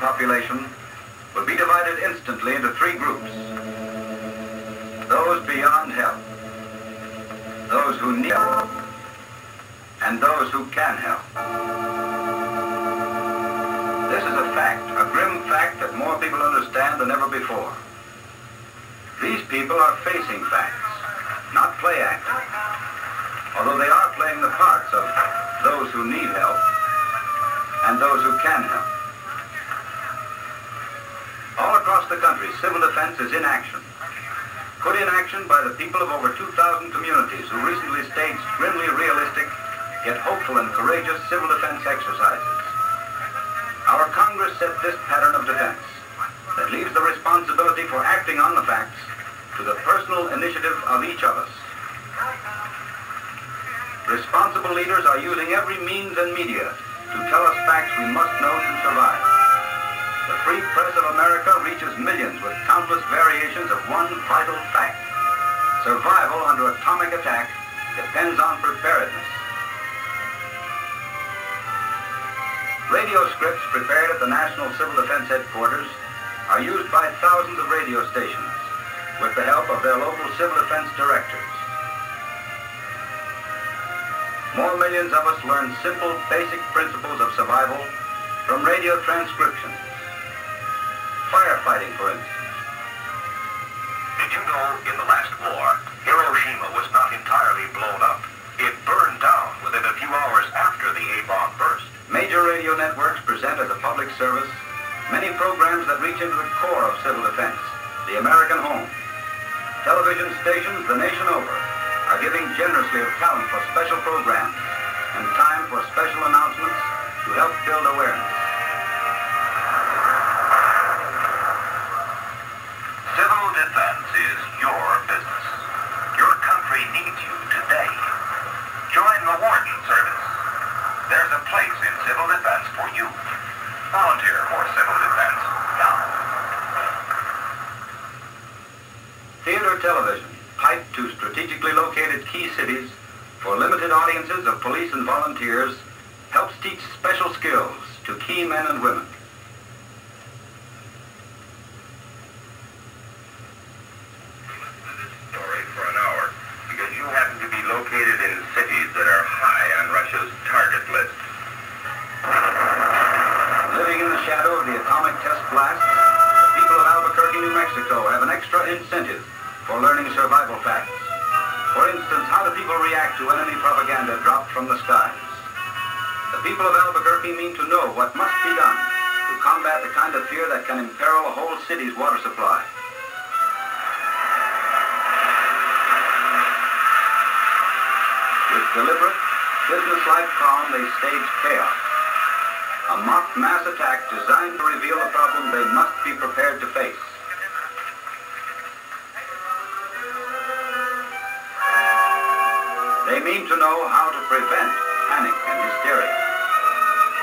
population, would be divided instantly into three groups. Those beyond help, those who need help, and those who can help. This is a fact, a grim fact that more people understand than ever before. These people are facing facts, not play acting. Although they are playing the parts of those who need help and those who can help. All across the country, civil defense is in action. Put in action by the people of over 2,000 communities who recently staged grimly realistic, yet hopeful and courageous civil defense exercises. Our Congress set this pattern of defense that leaves the responsibility for acting on the facts to the personal initiative of each of us. Responsible leaders are using every means and media to tell us facts we must know to survive. The free press of America reaches millions with countless variations of one vital fact. Survival under atomic attack depends on preparedness. Radio scripts prepared at the National Civil Defense Headquarters are used by thousands of radio stations with the help of their local civil defense directors. More millions of us learn simple, basic principles of survival from radio transcriptions. Firefighting, for instance. Did you know in the last war, Hiroshima was not entirely blown up? It burned down within a few hours after the A-bomb burst. Major radio networks present as a public service many programs that reach into the core of civil defense, the American home. Television stations the nation over are giving generously of talent for special programs and time for special announcements to help build awareness. Defense is your business. Your country needs you today. Join the Warden Service. There's a place in civil defense for you. Volunteer for civil defense now. Theater television, piped to strategically located key cities for limited audiences of police and volunteers, helps teach special skills to key men and women. Incentive for learning survival facts. For instance, how do people react to enemy propaganda dropped from the skies? The people of Albuquerque mean to know what must be done to combat the kind of fear that can imperil a whole city's water supply. With deliberate, business-like calm, they stage chaos. A mock mass attack designed to reveal a problem they must be prepared to face. They mean to know how to prevent panic and hysteria.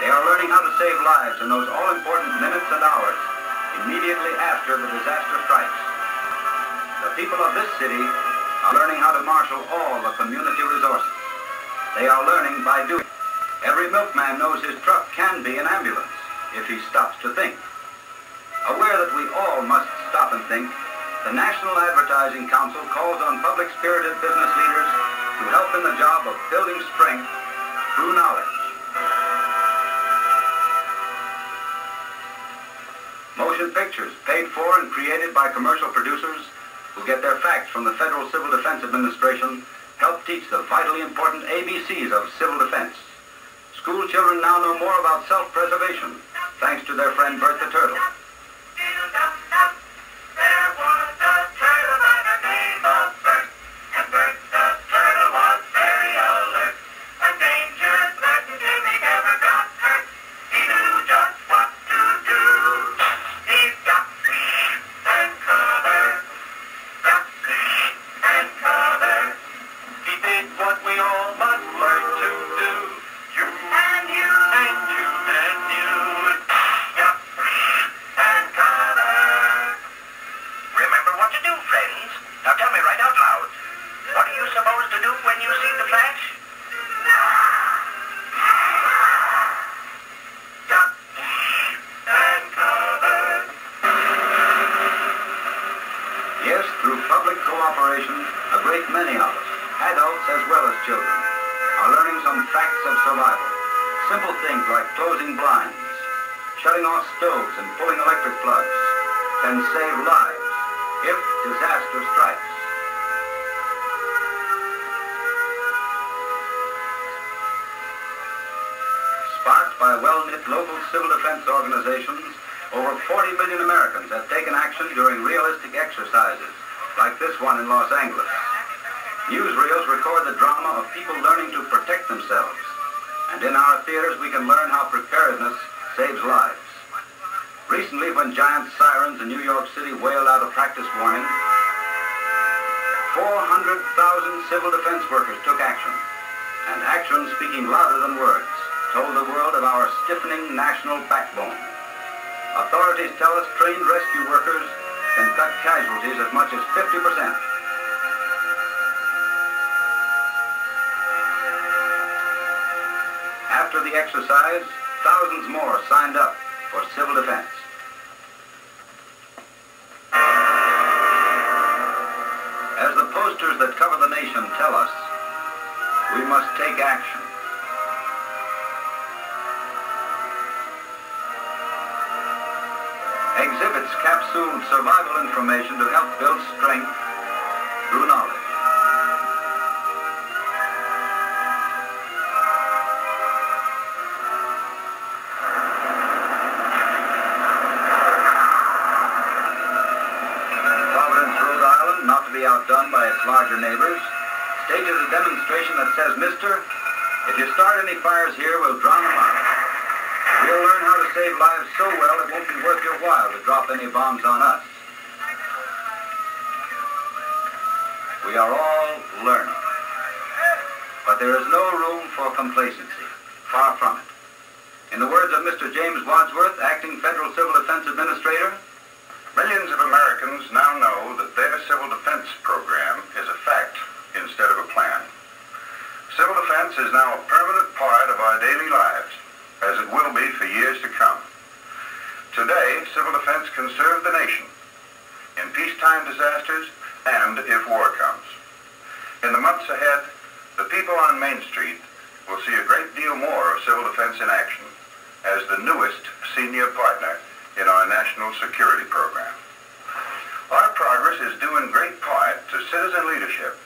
They are learning how to save lives in those all-important minutes and hours immediately after the disaster strikes. The people of this city are learning how to marshal all the community resources. They are learning by doing. Every milkman knows his truck can be an ambulance if he stops to think. Aware that we all must stop and think, the National Advertising Council calls on public-spirited business leaders the job of building strength through knowledge. Motion pictures paid for and created by commercial producers who get their facts from the Federal Civil Defense Administration help teach the vitally important ABCs of civil defense. School children now know more about self-preservation thanks to their friend Bert the Turtle. Operations. a great many of us, adults as well as children, are learning some facts of survival. Simple things like closing blinds, shutting off stoves and pulling electric plugs can save lives if disaster strikes. Sparked by well-knit local civil defense organizations, over 40 million Americans have taken action during realistic exercises like this one in Los Angeles. Newsreels record the drama of people learning to protect themselves. And in our theaters, we can learn how preparedness saves lives. Recently, when giant sirens in New York City wailed out a practice warning, 400,000 civil defense workers took action. And action speaking louder than words told the world of our stiffening national backbone. Authorities tell us trained rescue workers can cut casualties as much as 50%. After the exercise, thousands more signed up for civil defense. As the posters that cover the nation tell us, we must take action. Exhibits capsuled survival information to help build strength through knowledge. Providence, Rhode Island, not to be outdone by its larger neighbors, stages a demonstration that says, Mister, if you start any fires here, we'll drown them out. We'll learn save lives so well it won't be worth your while to drop any bombs on us. We are all learning. But there is no room for complacency. Far from it. In the words of Mr. James Wadsworth, acting Federal Civil Defense Administrator, Millions of Americans now know that their civil defense program is a fact instead of a plan. Civil defense is now a permanent part of our daily lives, as it will be for years to come. Today, civil defense can serve the nation in peacetime disasters and if war comes. In the months ahead, the people on Main Street will see a great deal more of civil defense in action as the newest senior partner in our national security program. Our progress is due in great part to citizen leadership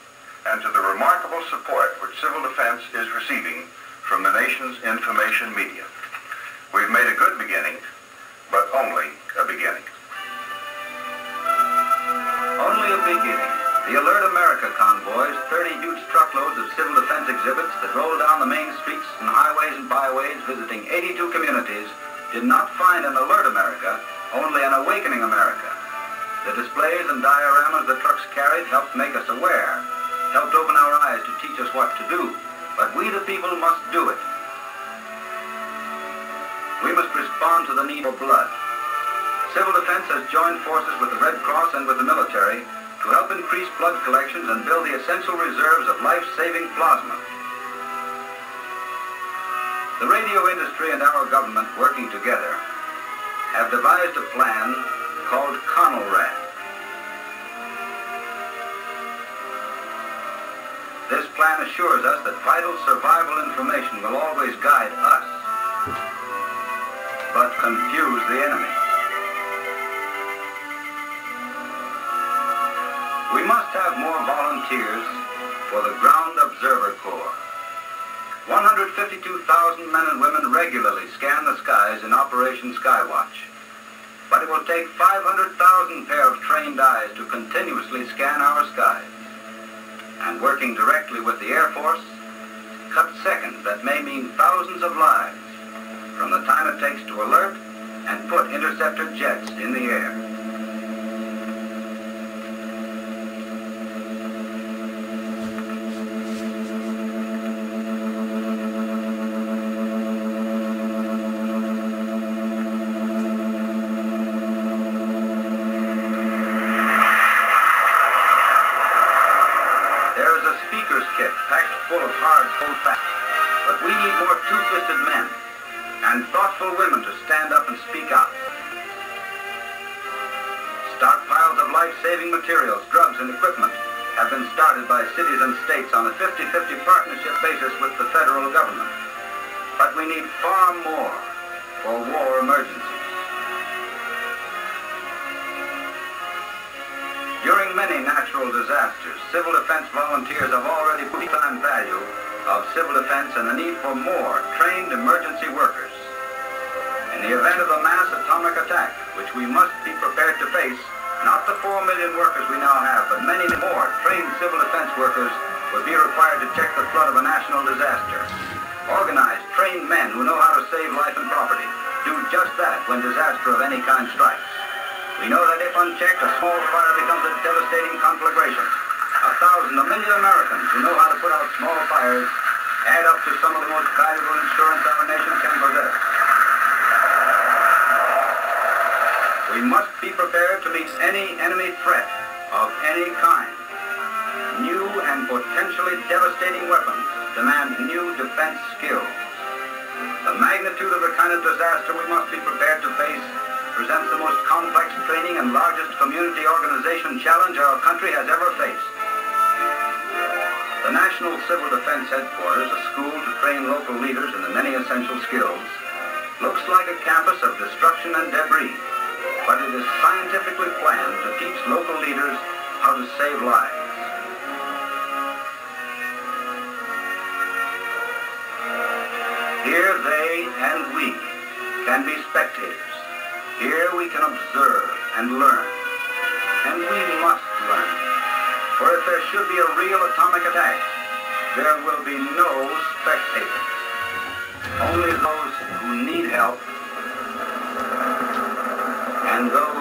and to the remarkable support which civil defense is receiving from the nation's information media. We've made a good beginning, but only a beginning. only a beginning. The Alert America convoys, 30 huge truckloads of civil defense exhibits that roll down the main streets and highways and byways visiting 82 communities, did not find an Alert America only an awakening America. The displays and dioramas the trucks carried helped make us aware, helped open our eyes to teach us what to do. But we the people must do it. We must respond to the need for blood. Civil Defense has joined forces with the Red Cross and with the military to help increase blood collections and build the essential reserves of life-saving plasma. The radio industry and our government working together have devised a plan called CONELRAD. Plan assures us that vital survival information will always guide us, but confuse the enemy. We must have more volunteers for the Ground Observer Corps. 152,000 men and women regularly scan the skies in Operation Skywatch. But it will take 500,000 pair of trained eyes to continuously scan our skies. And working directly with the Air Force, cut seconds that may mean thousands of lives from the time it takes to alert and put interceptor jets in the air. But we need more two-fisted men and thoughtful women to stand up and speak out. Stockpiles of life-saving materials, drugs, and equipment have been started by cities and states on a 50-50 partnership basis with the federal government. But we need far more for war emergencies. During many natural disasters, civil defense volunteers have already put time value of civil defense and the need for more trained emergency workers. In the event of a mass atomic attack, which we must be prepared to face, not the 4 million workers we now have, but many more trained civil defense workers would be required to check the flood of a national disaster. Organized, trained men who know how to save life and property do just that when disaster of any kind strikes. We know that if unchecked, a small fire becomes a devastating conflagration. A thousand, a million Americans who know how to put out small fires add up to some of the most valuable insurance our nation can possess. We must be prepared to meet any enemy threat of any kind. New and potentially devastating weapons demand new defense skills. The magnitude of the kind of disaster we must be prepared to face presents the most complex training and largest community organization challenge our country has ever faced. The National Civil Defense Headquarters, a school to train local leaders in the many essential skills, looks like a campus of destruction and debris, but it is scientifically planned to teach local leaders how to save lives. Here they and we can be spectators. Here we can observe and learn. And we must learn. For if there should be a real atomic attack, there will be no spectators. Only those who need help and those